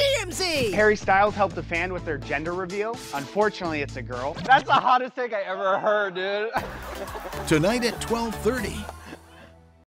TMZ! Harry Styles helped a fan with their gender reveal. Unfortunately, it's a girl. That's the hottest thing I ever heard, dude. Tonight at 12:30